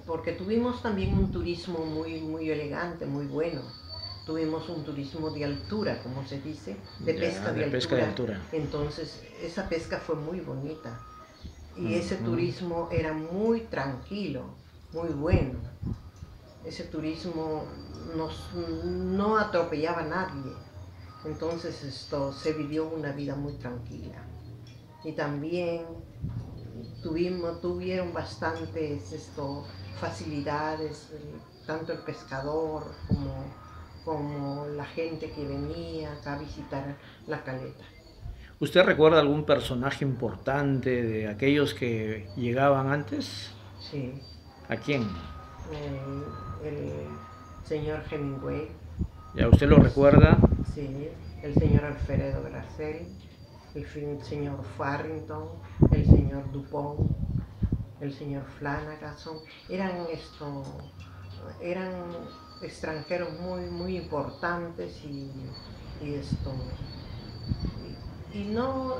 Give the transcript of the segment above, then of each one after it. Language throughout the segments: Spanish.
porque tuvimos también un turismo muy, muy elegante, muy bueno. Tuvimos un turismo de altura, como se dice, de, Ya, pesca, de, de altura. pesca de altura. Entonces, esa pesca fue muy bonita. Y Mm, ese mm. turismo era muy tranquilo, muy bueno. Ese turismo nos- no atropellaba a nadie. Entonces esto se vivió una vida muy tranquila. Y también tuvimos, tuvieron bastantes esto, facilidades, eh, tanto el pescador como, como la gente que venía acá a visitar la caleta. ¿Usted recuerda algún personaje importante de aquellos que llegaban antes? Sí. ¿A quién? Eh, el señor Hemingway, ¿Ya usted lo recuerda? sí, el señor Alfredo Gracel, el fin- señor Farrington, el señor Dupont, el señor Flanagan, eran esto, eran extranjeros muy, muy importantes y, y esto, y, y no,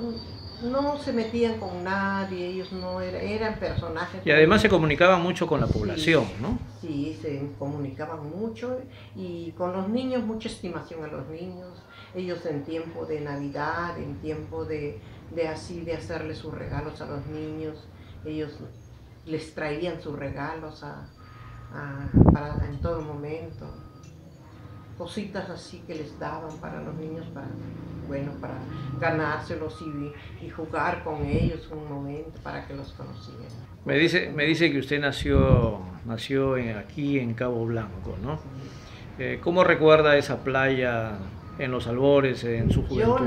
no se metían con nadie, ellos no era- eran personajes. Y además se comunicaban mucho con la población, Sí. ¿no? Sí, se comunicaban mucho y con los niños, mucha estimación a los niños. Ellos en tiempo de Navidad, en tiempo de, de así, de hacerle sus regalos a los niños, ellos les traían sus regalos a, a- para, en todo momento. Cositas así que les daban para los niños, para, bueno, para ganárselos y, y jugar con ellos un momento para que los conocieran. Me dice, me dice que usted nació, nació en- aquí en Cabo Blanco, ¿no? Eh, ¿Cómo recuerda esa playa en los albores, en su Yo juventud?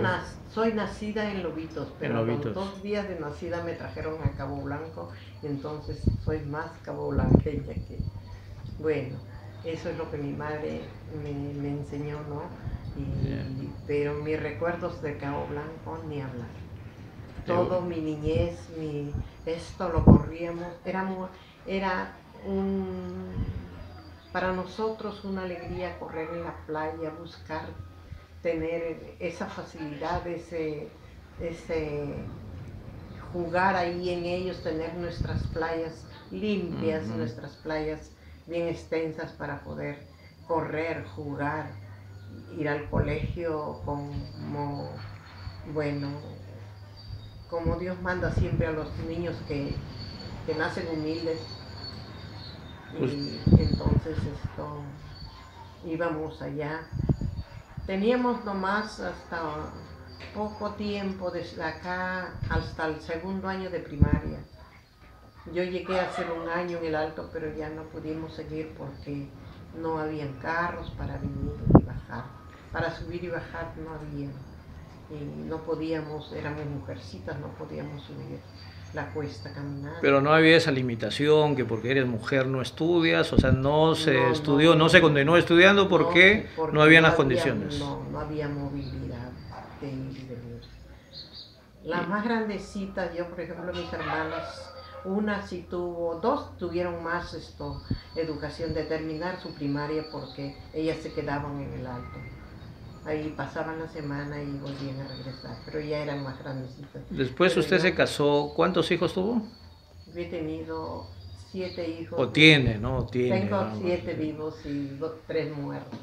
Soy nacida en Lobitos, pero En a Lobitos. los dos días de nacida me trajeron a Cabo Blanco, y entonces soy más cabo blanqueña que... Bueno, eso es lo que mi madre me, me enseñó, ¿no? Y-. Pero mis recuerdos de Cabo Blanco ni hablar. Todo mi niñez, mi, esto lo corríamos, éramos, era un, para nosotros una alegría correr en la playa, buscar tener esa facilidad, ese, ese jugar ahí en ellos, tener nuestras playas limpias, nuestras playas bien extensas para poder correr, jugar, ir al colegio como, bueno, como Dios manda siempre a los niños que, que nacen humildes. Pues- Y entonces esto íbamos allá. Teníamos nomás hasta poco tiempo desde acá hasta el segundo año de primaria. Yo llegué a hacer un año en el alto, pero ya no pudimos seguir porque no habían carros para venir y bajar. Para subir y bajar no había. Y no podíamos, éramos mujercitas, no podíamos subir la cuesta caminando. Pero no había esa limitación que porque eres mujer no estudias, o sea, no se No, estudió, no, no. se continuó estudiando porque no, porque habían las había- condiciones. No, no había movilidad de ir venir. Las más grandecitas, yo por ejemplo, mis hermanas, una sí tuvo, dos tuvieron más esto, educación de terminar su primaria porque ellas se quedaban en el alto. Ahí pasaban la semana y volvían a regresar, pero ya eran más grandecitas. Después Pero usted yo- se casó, ¿cuántos hijos tuvo? Yo he tenido siete hijos. O tiene, ¿no? Tiene. Tengo vamos. siete vivos y do- tres muertos.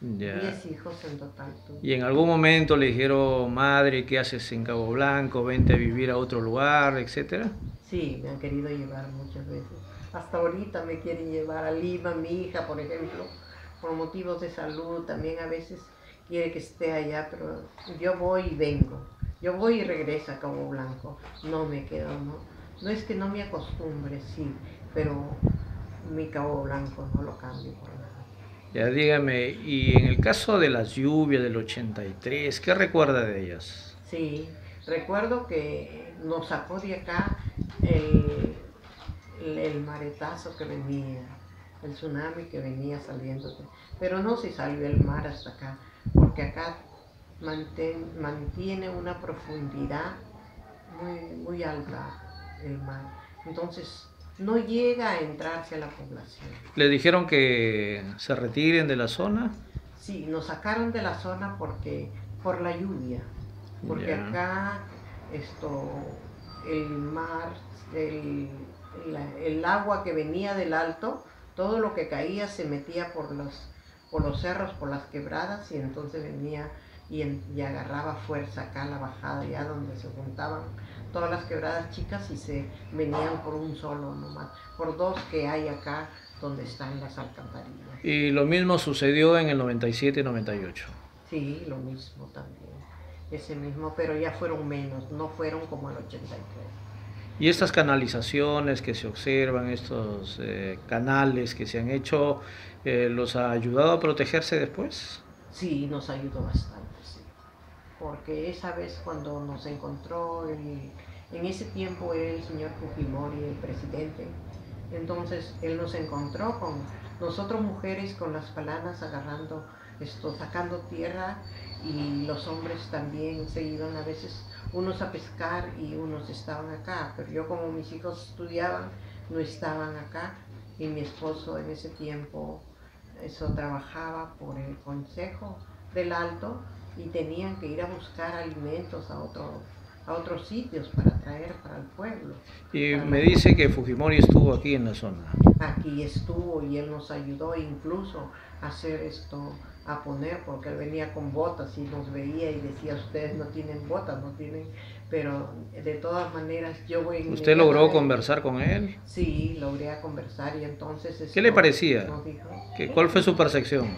Ya. Diez hijos en total tuve. Y en algún momento le dijeron, madre, ¿qué haces en Cabo Blanco? Vente a vivir a otro lugar, etcétera. Sí, me han querido llevar muchas veces. Hasta ahorita me quieren llevar a Lima, mi hija, por ejemplo, por motivos de salud. También a veces quiere que esté allá, pero yo voy y vengo. Yo voy y regreso a Cabo Blanco. No me quedo, ¿no? No es que no me acostumbre, sí, pero mi Cabo Blanco no lo cambio por nada. Ya dígame, y en el caso de las lluvias del 83, ¿qué recuerda de ellas? Sí, recuerdo que nos sacó de acá el, el, el maretazo que venía, el tsunami que venía saliendo, pero no se salió el mar hasta acá, porque acá mantén- mantiene una profundidad muy, muy alta el mar, entonces no llega a entrarse a la población. ¿Le dijeron que se retiren de la zona? Sí, nos sacaron de la zona porque por la lluvia, porque Ya. acá esto el mar, el, el agua que venía del alto, todo lo que caía se metía por los, por los cerros, por las quebradas y entonces venía y, y agarraba fuerza acá la bajada, ya donde se juntaban todas las quebradas chicas y se venían por un solo nomás, por dos que hay acá donde están las alcantarillas. Y lo mismo sucedió en el 97 y 98. Sí, lo mismo también, ese mismo, pero ya fueron menos, no fueron como el 83. Y estas canalizaciones que se observan, estos eh, canales que se han hecho, eh, ¿los ha ayudado a protegerse después? Sí, nos ayudó bastante, sí. Porque esa vez cuando nos encontró, en ese tiempo era el señor Fujimori, el presidente, entonces él nos encontró con nosotros mujeres con las palanas agarrando esto, sacando tierra y los hombres también se iban a veces unos a pescar y unos estaban acá, pero yo como mis hijos estudiaban no estaban acá y mi esposo en ese tiempo eso trabajaba por el consejo del alto y tenían que ir a buscar alimentos a otro a otros sitios para traer para el pueblo. Y me dice que Fujimori estuvo aquí en la zona. Aquí estuvo y él nos ayudó incluso a hacer esto, a poner, porque él venía con botas y nos veía y decía, ustedes no tienen botas, no tienen, pero de todas maneras yo voy... ¿Usted logró conversar con él? Sí, logré conversar y entonces... ¿Qué le parecía? ¿Cuál fue su percepción?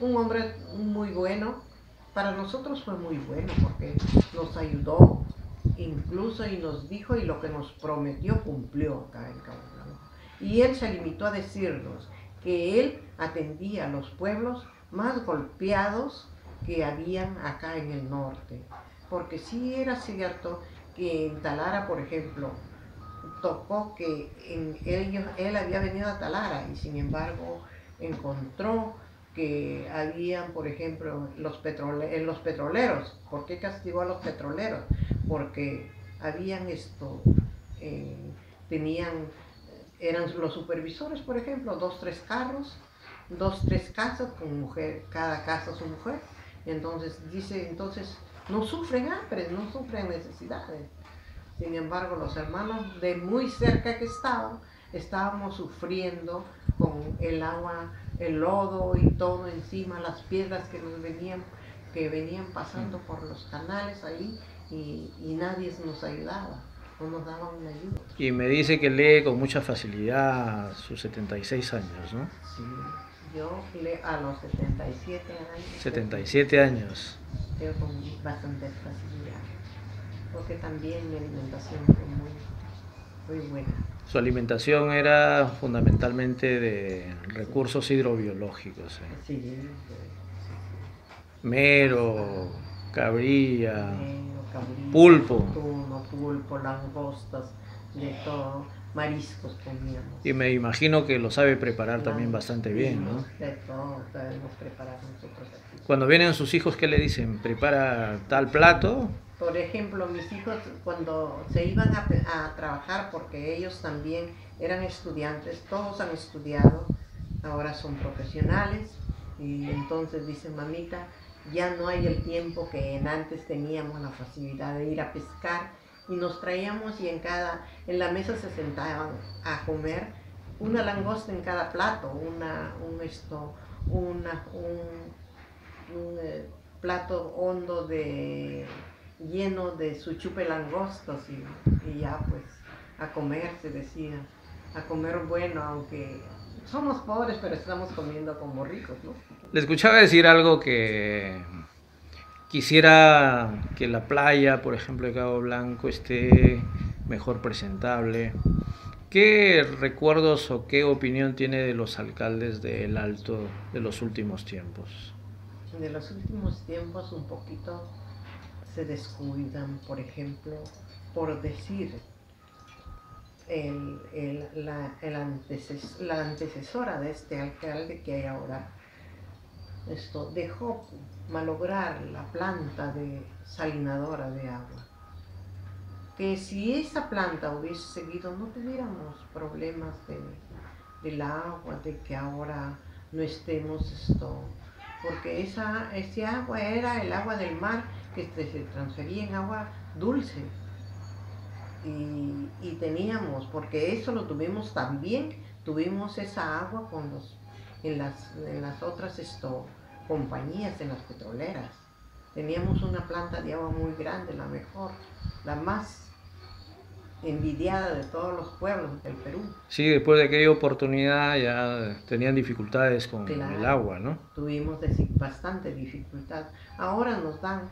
un hombre muy bueno, para nosotros fue muy bueno porque nos ayudó incluso y nos dijo y lo que nos prometió cumplió acá en Cabo Blanco. Y él se limitó a decirnos que él atendía a los pueblos más golpeados que habían acá en el norte. Porque sí era cierto que en Talara, por ejemplo, tocó que en él había venido a Talara y sin embargo encontró que habían, por ejemplo, los en los petroleros. ¿Por qué castigó a los petroleros? Porque habían esto, eh, tenían, eran los supervisores, por ejemplo, dos, tres carros, dos, tres casas con mujer, cada casa su mujer. Entonces, dice, entonces, no sufren hambre, no sufren necesidades. Sin embargo, los hermanos de muy cerca que estaban, estábamos sufriendo con el agua el lodo y todo encima, las piedras que nos venían, que venían pasando por los canales ahí y, nadie nos ayudaba, no nos daban una ayuda. Y me dice que lee con mucha facilidad sus 76 años, ¿no? Sí, yo a los 77 años. 77 años. Leo con bastante facilidad, porque también mi alimentación fue muy, muy buena. Su alimentación era fundamentalmente de recursos hidrobiológicos. ¿eh? Sí, Mero, cabrilla, pulpo. pulpo, langostas, de todo, mariscos comíamos. Y me imagino que lo sabe preparar también bastante bien, ¿no? De todo, sabemos preparar nosotros aquí. Cuando vienen sus hijos, ¿qué le dicen? ¿Prepara tal plato? Por ejemplo, mis hijos cuando se iban a, trabajar, porque ellos también eran estudiantes, todos han estudiado, ahora son profesionales, y entonces dicen, mamita, ya no hay el tiempo que en antes teníamos la facilidad de ir a pescar y nos traíamos y en cada, en la mesa se sentaban a comer una langosta en cada plato, una, un esto, una, un, eh, plato hondo de lleno de su chupe langostos y, ya pues a comer, se decía, a comer bueno, aunque somos pobres, pero estamos comiendo como ricos, ¿no? Le escuchaba decir algo que quisiera que la playa, por ejemplo, de Cabo Blanco, esté mejor presentable. ¿Qué recuerdos o qué opinión tiene de los alcaldes del Alto de los últimos tiempos? De los últimos tiempos un poquito se descuidan, por ejemplo, por decir, el, la, la antecesora de este alcalde que hay ahora, esto dejó malograr la planta de salinadora de agua. Que si esa planta hubiese seguido no tuviéramos problemas de, del agua, de que ahora no estemos esto, porque esa, ese agua era el agua del mar que se transfería en agua dulce. y, y teníamos, porque eso lo tuvimos también, tuvimos esa agua con los, en, las, en las otras esto, compañías, en las petroleras. Teníamos una planta de agua muy grande, la mejor, la más envidiada de todos los pueblos del Perú. Sí, después de aquella oportunidad ya tenían dificultades con Claro. el agua, ¿no? Tuvimos bastante dificultad. Ahora nos dan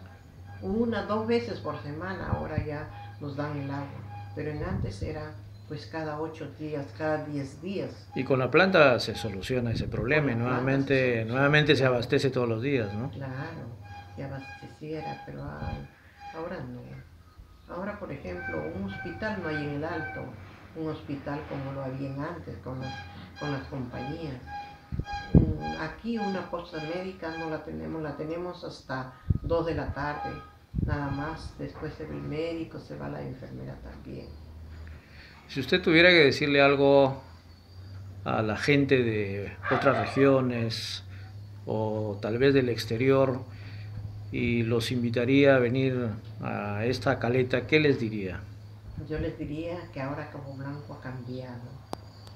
una, dos veces por semana, ahora ya nos dan el agua. Pero en antes era pues cada ocho días, cada diez días. Y con la planta se soluciona ese problema y planta se nuevamente, nuevamente se abastece todos los días, ¿no? Claro, que abasteciera, pero ah, ahora no. Ahora, por ejemplo, un hospital no hay en el Alto, un hospital como lo había antes con las, con las compañías. Mm, Aquí una posta médica no la tenemos, la tenemos hasta 2 de la tarde, nada más. Después se va el médico, se va la enfermera también. Si usted tuviera que decirle algo a la gente de otras regiones o tal vez del exterior y los invitaría a venir a esta caleta, ¿qué les diría? Yo les diría que ahora Cabo Blanco ha cambiado,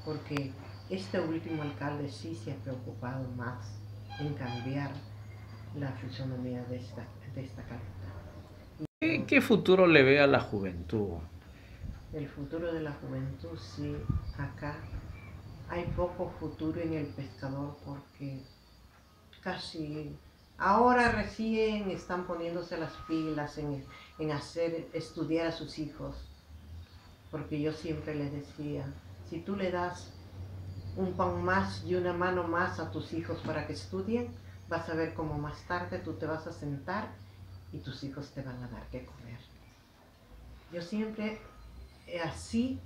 porque este último alcalde sí se ha preocupado más en cambiar la fisonomía de esta, de esta caleta. ¿Qué, qué futuro le ve a la juventud? El futuro de la juventud, sí, acá hay poco futuro en el pescador porque casi ahora recién están poniéndose las pilas en, en hacer estudiar a sus hijos. Porque yo siempre les decía, si tú le das un pan más y una mano más a tus hijos para que estudien, vas a ver cómo más tarde tú te vas a sentar y tus hijos te van a dar que comer. Yo siempre así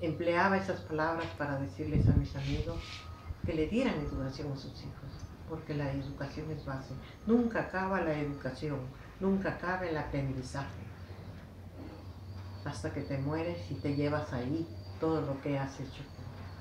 empleaba esas palabras para decirles a mis amigos que le dieran educación a sus hijos, porque la educación es base. Nunca acaba la educación, nunca acaba el aprendizaje. Hasta que te mueres y te llevas ahí todo lo que has hecho.